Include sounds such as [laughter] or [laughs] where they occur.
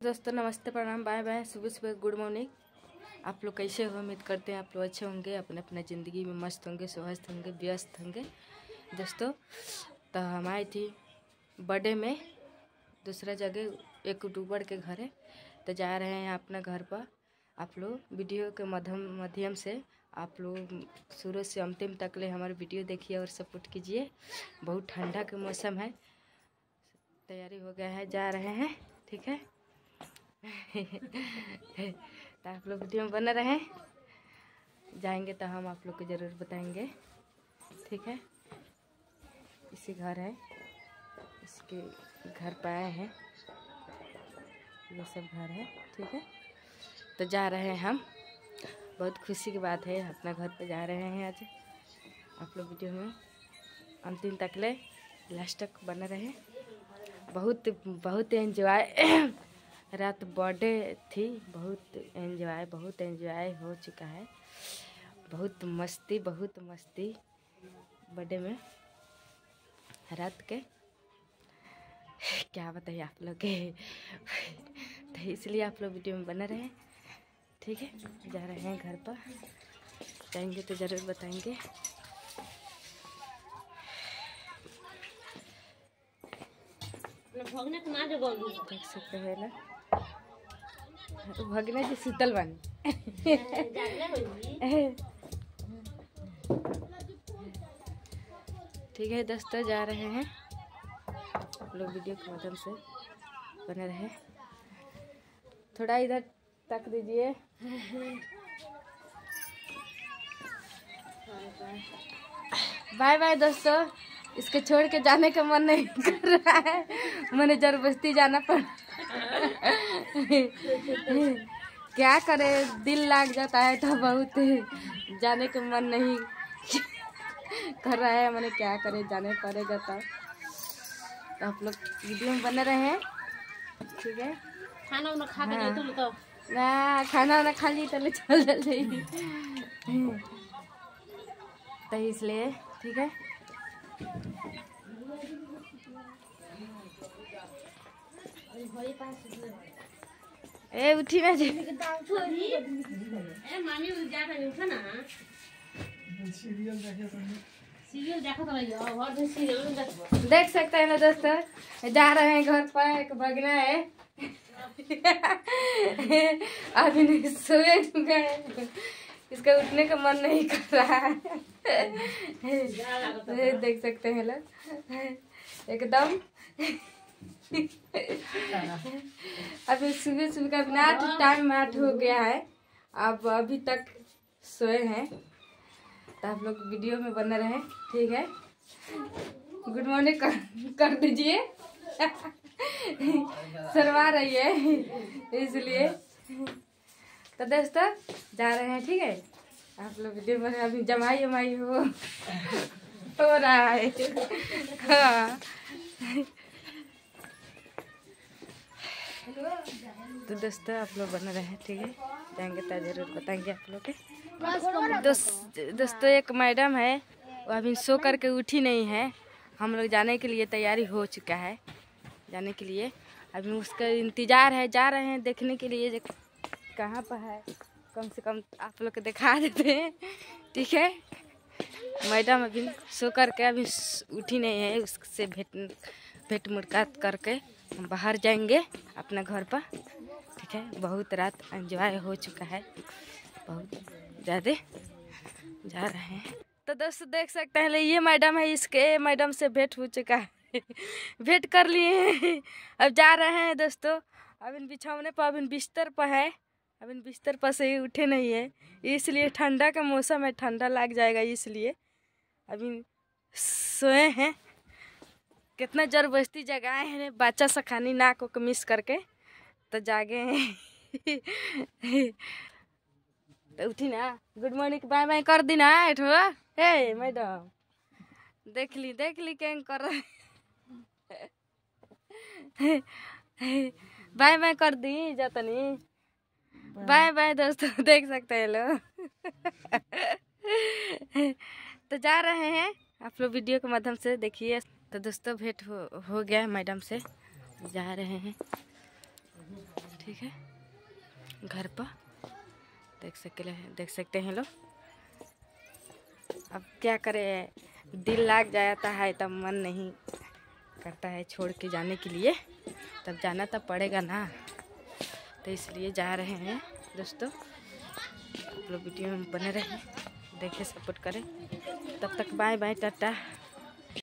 दोस्तों, नमस्ते, प्रणाम, बाय बाय, सुबह सुबह गुड मॉर्निंग आप लोग कैसे हो? उम्मीद करते हैं आप लोग अच्छे होंगे, अपने अपने ज़िंदगी में मस्त होंगे, स्वस्थ होंगे, व्यस्त होंगे। दोस्तों तो हम आई थी बर्थडे में, दूसरा जगह, एक यूट्यूबर के घर है तो जा रहे हैं अपने घर पर। आप लोग वीडियो के माध्यम माध्यम से आप लोग शुरू से अंतिम तक ले हमारे वीडियो देखिए और सपोर्ट कीजिए। बहुत ठंडा के मौसम है। तैयारी हो गया है, जा रहे हैं, ठीक है? [laughs] तो आप लोग वीडियो में बने रहें। जाएँगे तो हम आप लोग को ज़रूर बताएँगे। ठीक है? इसी घर है। इसके घर पर आए हैं। ये सब घर है। ठीक है? तो जा रहे हैं हम। बहुत खुशी की बात है। अपना घर पे जा रहे हैं आज। आप लोग वीडियो में अंतिम तक ले। लास्ट तक बने रहे। बहुत बहुत एंजॉय रात बर्थडे थी बहुत एंजॉय बहुत एंजॉय हो चुका है। बहुत मस्ती बहुत मस्ती बर्थडे में रात के। क्या बताइए आप लोग के? तो इसलिए आप लोग वीडियो में बने रहे। हैं ठीक है जा रहे हैं घर पर। जाएँगे तो ज़रूर बताएँगे। देख सकते हैं ना। भगने जी सुतल बानी। ठीक है दोस्तों जा रहे हैं। लोग वीडियो के माध्यम से बने रहे। थोड़ा इधर तक दीजिए। बाय बाय दोस्तों, इसको छोड़ के जाने का मन नहीं कर रहा है। मैंने ज़बरदस्ती जाना पड़ा क्या करे? दिल लाग जाता है तो बहुत। जाने का मन नहीं कर रहा है मैंने क्या करे? जाने पड़ेगा तो तो आप लोग वीडियो में बने रहे हैं। ठीक है? खाना उना खा हाँ। तो। ना खाना वाना खा ली तो चल जल्दी। तो इसलिए ठीक है? ए, उठी ना जी। ए मामी जा रही उठा ना सीरियल देखो तो रही हो और भी सीरियल देखो देख सकते हैं ना दोस्तों? जा रहे हैं घर पर, एक भगना है। [laughs] अभी नहीं, सोए गए इसका उठने का मन नहीं कर रहा है। [laughs] देख सकते हैं लोग [laughs] एकदम। [laughs] अभी सुबह सुबह का बिना आठ टाइम आठ हो गया है। अब अभी तक सोए हैं। तो आप लोग वीडियो में बने रहें ठीक है? गुड मॉर्निंग कर, कर दीजिए। [laughs] शर्मा रही है इसलिए। तो दोस्तों जा रहे हैं ठीक है? आप लोग वीडियो में अभी जमाई उमाई हो हो रहा है। हाँ। तो दोस्तों आप लोग बने रहे हैं ठीक है? जाएँगे तो ज़रूर बताएँगे आप लोग के दोस्त दोस्तों एक मैडम है वो अभी सो करके उठी नहीं है। हम लोग जाने के लिए तैयारी हो चुका है जाने के लिए। अभी उसका इंतज़ार है जा रहे हैं देखने के लिए कहाँ पर है। कम से कम आप लोग को दिखा देते हैं ठीक है? मैडम अभी सो करके अभी उठी नहीं है उससे भेंट भेंट मुलाकात करके हम बाहर जाएँगे अपना घर पर। ठीक है, बहुत रात एंजॉय हो चुका है। बहुत ज़्यादा जा रहे हैं। तो दोस्तों, देख सकते हैं ये मैडम है इसके, मैडम से भेंट हो चुका है। भेंट कर लिए हैं। अब जा रहे हैं दोस्तों। अभी बिछौने पर अभी बिस्तर पर है। अभी बिस्तर पर से उठे नहीं है। इसलिए ठंडा का मौसम है, ठंडा लग जाएगा इसलिए। अभी सोए हैं। कितना ज़बरदस्ती जगाए हैं बच्चा सा खानी नाक को मिस करके। तो जागे। तो उठी ना। गुड मॉर्निंग बाय बाय कर दी ना एठो हे मैडम। देख ली देख ली क्या कर बाय बाय कर दी जतनी। बाय बाय दोस्तों देख सकते हैं लोग। तो जा रहे हैं। आप लोग वीडियो के माध्यम से देखिए। तो दोस्तों भेंट हो, हो गया मैडम से। जा रहे हैं। ठीक है। घर पर। देख सकते देख सकते हैं लोग। अब क्या करें, दिल लाग जाता है तब मन नहीं करता है छोड़ के जाने के लिए। तब जाना तो पड़ेगा ना। तो इसलिए जा रहे हैं दोस्तों। आप लोग वीडियो में बने रहें, देखें, सपोर्ट करें। तब तक बाय बाय टाटा।